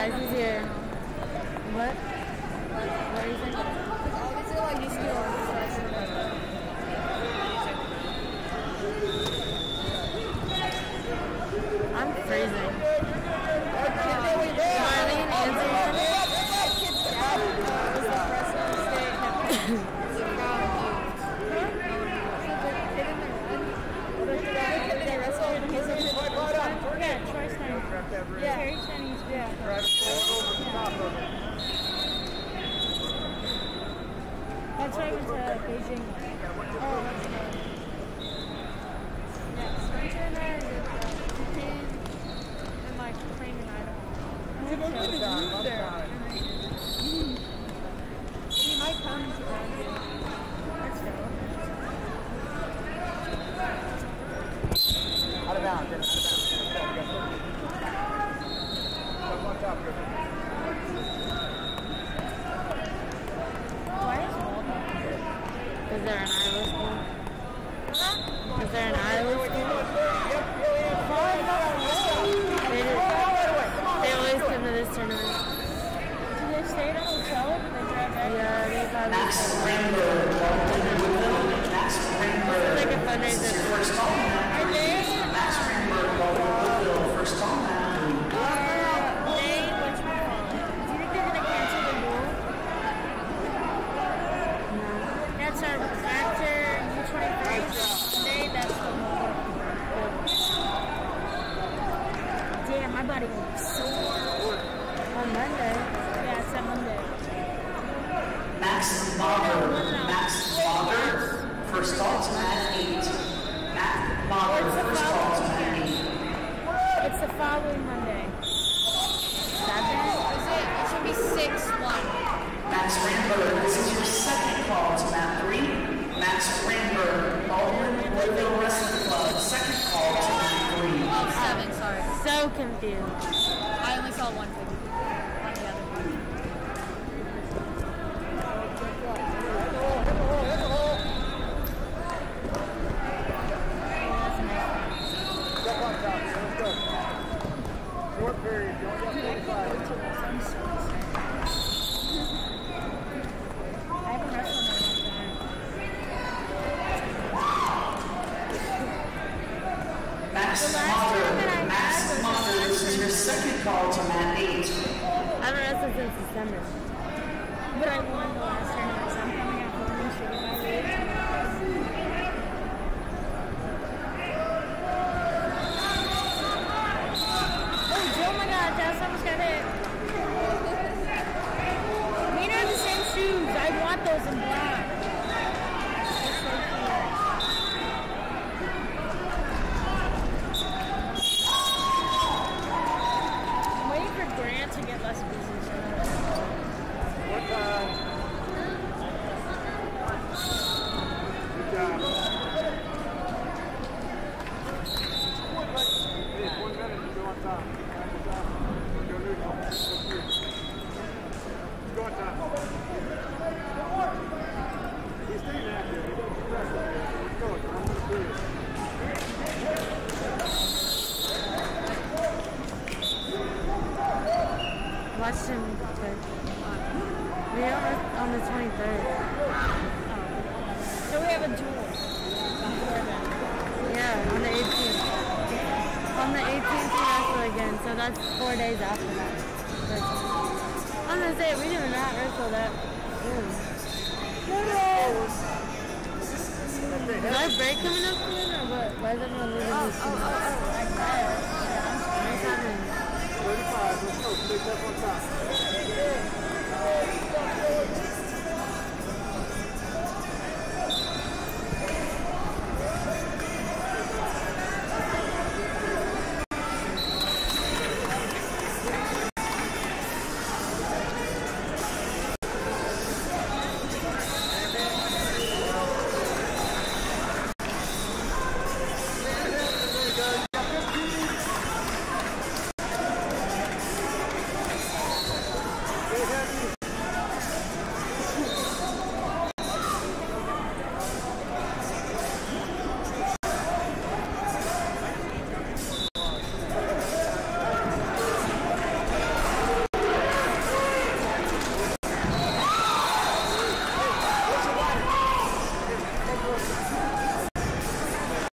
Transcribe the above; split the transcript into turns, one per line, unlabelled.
guys, he's here. What? What are you saying?
Obviously, like, these skills.
I'm freezing. Marlene, answer.
Yeah, Troy Stein. Yeah. Terry Stein's, yeah. That's why I went to Beijing. Oh, that's right. Yeah, Spencer and I did uh, Japan and like Crane and Idaho. We both went to move there.
Max. Greenberg, to Woodville. Max
It's
Greenberg,
like a fundraiser.
first call match.
Are they?
Max Greenberg, welcome to Woodville. First call match.
Are they? What's my fault? Do you think they're gonna cancel the rule? That's our after U23 Sunday. That's the rule. Damn, my body was sore.
On Monday.
Yeah, it's on Monday.
Max Mager, Max Mager, first call to eight. Max Mager, first call to eight.
It's the following Monday. Seven? Is it? It should be six one.
Max Greenberg, this is your second call to mat three. Max Greenberg, Baldwin Woodville Wrestling Club, second call to mat three.
Oh, seven. Sorry,
So confused.
I only saw one thing. On the other.
Step on top, let's go. Short period, you only got 45.
I haven't wrestled in a long time.
Max
The last tournament I
Mager, Max
had was
Mager, this is your mat eight.
I wrestled since December.
But I won the last tournament, so I'm coming out for weight. Oh, oh, my God, that's almost got hit. The same shoes. I want those in black. They're so cute. I'm waiting for Grant to get less busy.
Play. We are on the 23rd.
So we have a duel.
Yeah, on the 18th. On the 18th we wrestle again, so that's four days after that. But I'm gonna say we do not wrestle that. soon. Is our break coming up soon or what? Why is everyone leaving
Oh, oh, oh, oh,
vai contar.